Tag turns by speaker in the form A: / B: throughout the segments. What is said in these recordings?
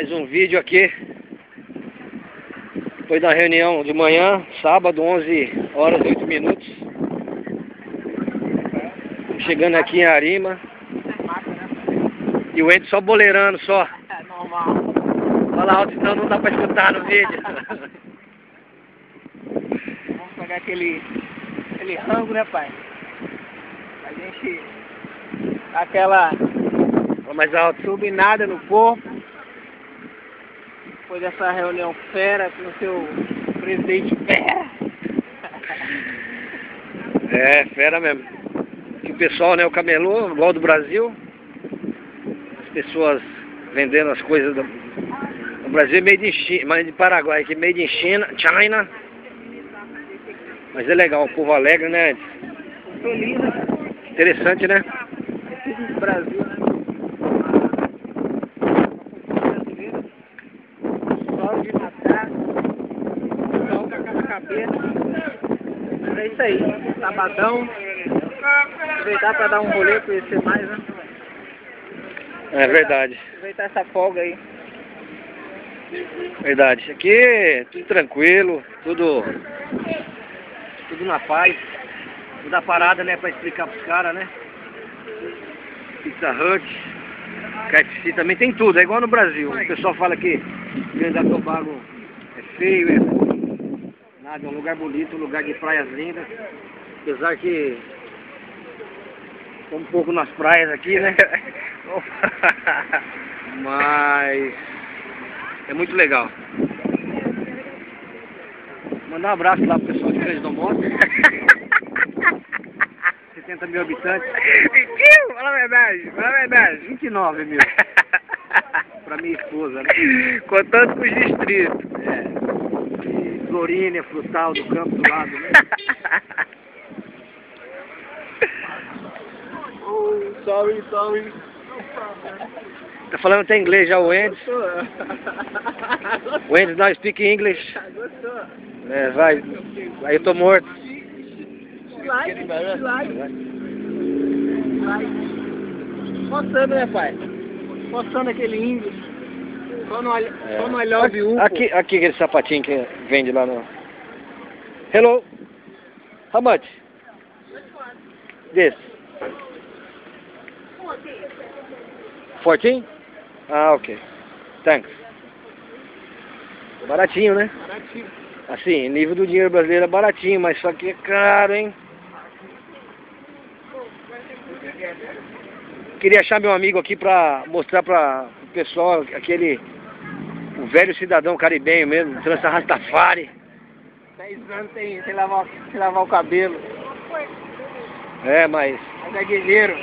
A: Mais um vídeo aqui. Depois da reunião de manhã, sábado, 11 horas e 8 minutos. Chegando aqui em Arima. E o Ed só boleirando só.
B: É normal.
A: Fala alto, senão não dá pra escutar no vídeo.
B: Vamos pegar aquele, aquele rango, né, pai? A gente... Aquela
A: Fala mais alto.
B: turbinada no corpo. Depois dessa reunião fera com o seu presidente fera.
A: É, fera mesmo. Que o pessoal, né, o camelô, igual do Brasil. As pessoas vendendo as coisas do, do Brasil made in China, mas de Paraguai, que é made in China, China. Mas é legal, o povo alegre, né? Interessante, né?
B: Brasil, né? Sol de matar, com a cabeça. Mas é isso aí, sabadão. Aproveitar para dar um rolê, conhecer mais, né?
A: É verdade,
B: Aproveitar essa folga aí.
A: verdade. Aqui é tudo tranquilo, tudo, tudo na paz. Tudo na parada, né, pra explicar pros caras, né? Pizza Hut, KFC também tem tudo, é igual no Brasil. O pessoal fala que Grande Tobago é feio, é ruim. Nada, é um lugar bonito, um lugar de praias lindas. Apesar que um pouco nas praias aqui, né? Mas é muito legal. Mandar um abraço lá pro pessoal de Grande do Monte. 70 mil habitantes.
B: Mentiu? Fala a verdade, fala a verdade.
A: 29 mil. Pra minha esposa, né?
B: Contando com os distritos.
A: É. Florínia, Frutal, do campo do lado, né?
B: oh, sorry, sorry.
A: Tá falando até inglês já o Endes.
B: Gostou?
A: O Endes não speak English.
B: Gostou?
A: É, vai. Aí eu tô morto.
B: Like, like. Mostrando, né, pai? Mostrando aquele índio. Só no, olha- só no I love you.
A: É. aqui, aqui aquele sapatinho que vende lá no... Hello. How much? This. 14? Ah, ok. Thanks. Baratinho, né?
B: Baratinho.
A: Assim, nível do dinheiro brasileiro é baratinho, mas só que é caro, hein? Queria achar meu amigo aqui pra mostrar pra pessoal aquele... O velho cidadão caribenho mesmo, trança Rastafari.
B: 10 anos sem, sem, lavar, sem lavar o cabelo.
A: É, mas...
B: Mas é guerreiro.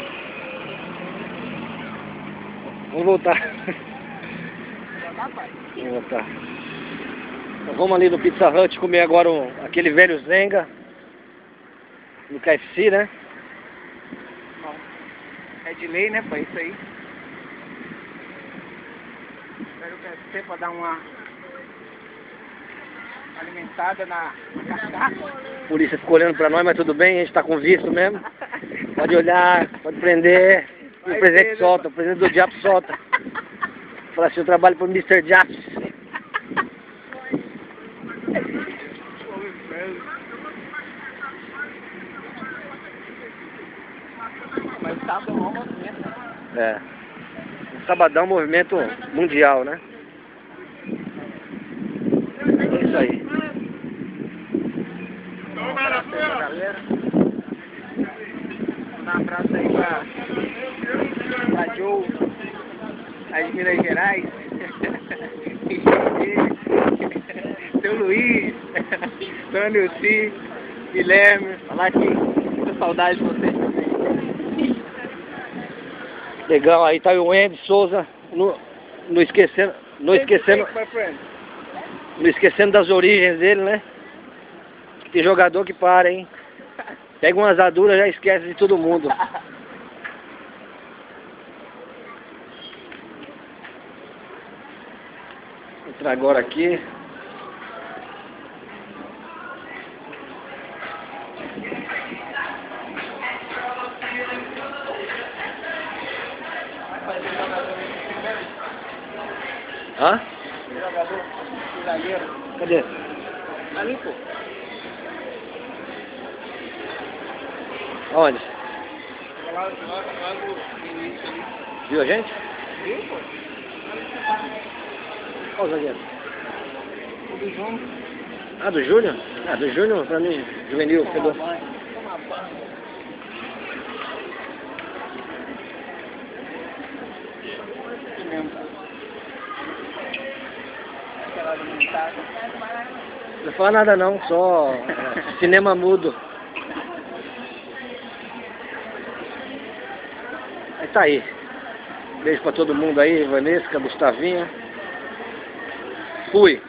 A: Vamos voltar. Vamos voltar. Então, vamos ali no Pizza Hut comer agora um- aquele velho Zenga. No KFC, né?
B: Bom, é de lei, né, pai? Isso aí. Espero que você pra dar uma alimentada na carcaça.
A: A polícia ficou olhando pra nós, mas tudo bem, a gente tá com visto mesmo. Pode olhar, pode prender. O
B: Vai
A: presidente
B: ver, né,
A: solta, o presidente do diabo solta. Fala assim, eu trabalho pro Mr. Japs.
B: Mas tá bom, movimento.
A: É. Sabadão movimento mundial, né? É isso aí.
B: Um abraço aí pra galera. Um abraço aí pra, pra Joe, as Minas Gerais. Seu Luiz, Nilci, Guilherme, falar que muita saudade de vocês.
A: Legal, aí tá o Andy Souza, no, no esquecendo, não esquecendo, não esquecendo das origens dele, né? Tem jogador que para, hein? Pega umas aduras já esquece de todo mundo. Entrar agora aqui. Hã? Cadê?
B: Ali, pô.
A: Onde? Viu a gente?
B: Viu, pô?
A: Qual o zagueiro?
B: O do João.
A: Ah, do Júnior? Ah, do Júnior, pra mim, juvenil, pegou.
B: Aquela.
A: Não fala nada não, só cinema mudo. Aí tá aí. Beijo pra todo mundo aí, Vanesca, Gustavinha. Fui.